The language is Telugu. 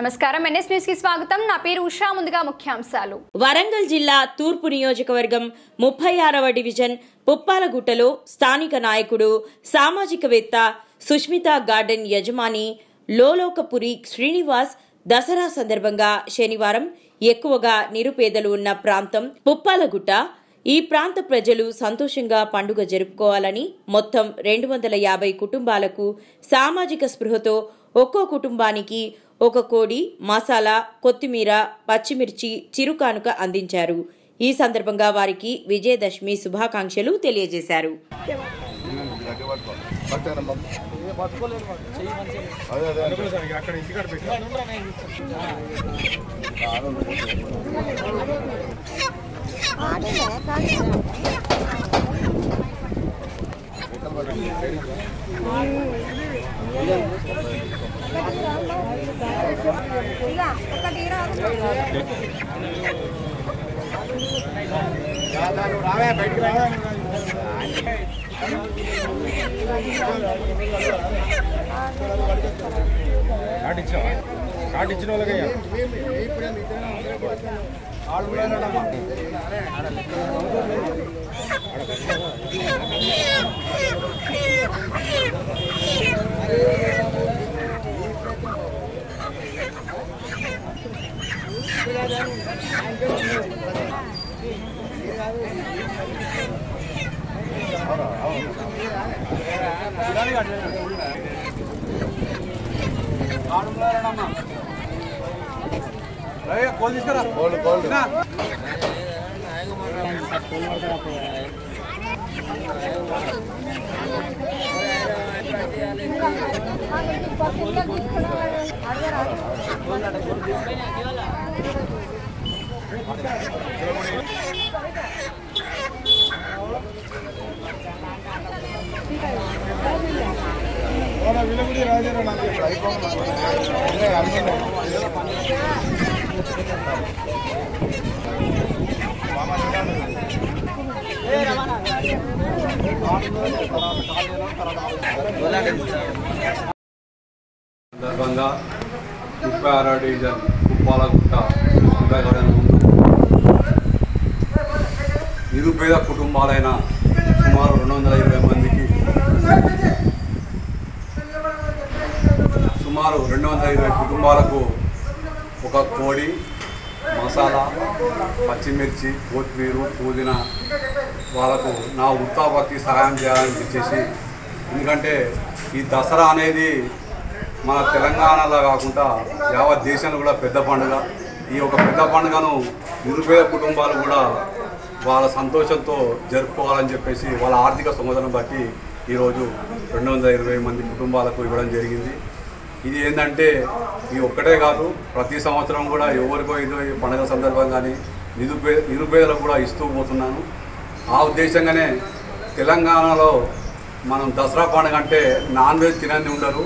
నమస్కారం. ఎన్ఎస్ న్యూస్కి స్వాగతం. నా పేరు ఉషా. ముందుగా ముఖ్యాంశాలు. వరంగల్ జిల్లా తూర్పు నియోజకవర్గం ముప్పై ఆరవ డివిజన్ పుప్పాలగుట్టలో స్థానిక నాయకుడు సామాజికవేత్త సుష్మిత గార్డెన్ యజమాని లోలోకపురి శ్రీనివాస్ దసరా సందర్భంగా శనివారం ఎక్కువగా నిరుపేదలు ఉన్న ప్రాంతం పుప్పాలగుట్ట. ఈ ప్రాంత ప్రజలు సంతోషంగా పండుగ జరుపుకోవాలని మొత్తం రెండు వందల యాభై కుటుంబాలకు సామాజిక స్పృహతో ఒక్కో కుటుంబానికి ఒక కోడి మసాలా కొత్తిమీర పచ్చిమిర్చి చిరుకానుక అందించారు. ఈ సందర్భంగా వారికి విజయదశమి శుభాకాంక్షలు తెలియజేశారు. కార్డు ఇచ్చినావా కార్డు ఇచ్చిన కోల్ తీసుకురా కోల్డ్ కోల్డ్ సందర్భంగా ముప్పై ఆరో డివిజన్ కుప్పాలగుట్ట సుందరగడన్ ముందు నిరుపేద కుటుంబాలైన సుమారు రెండు వందల ఇరవై సుమారు రెండు వందల ఇరవై కుటుంబాలకు ఒక కోడి మసాలా పచ్చిమిర్చి కొత్తిమీర పుదీనా వాళ్ళకు నా వృత్తాపత్తి సహాయం చేయాలని చెప్పేసి. ఎందుకంటే ఈ దసరా అనేది మన తెలంగాణలో కాకుండా యావత్ దేశంలో కూడా పెద్ద పండుగ. ఈ యొక్క పెద్ద పండుగను నిరుపేద కుటుంబాలు కూడా వాళ్ళ సంతోషంతో జరుపుకోవాలని చెప్పేసి వాళ్ళ ఆర్థిక సమాధానం బట్టి ఈరోజు రెండు వందల ఇరవై మంది కుటుంబాలకు ఇవ్వడం జరిగింది. ఇది ఏంటంటే ఇది ఒక్కటే కాదు ప్రతి సంవత్సరం కూడా ఎవరికో ఏదో ఈ పండుగ సందర్భంగానే నిరుపే నిరుపేదలకు కూడా ఇస్తూ పోతున్నాను. ఆ ఉద్దేశంగానే తెలంగాణలో మనం దసరా పండుగ అంటే నాన్ వెజ్ తినని ఉండరు.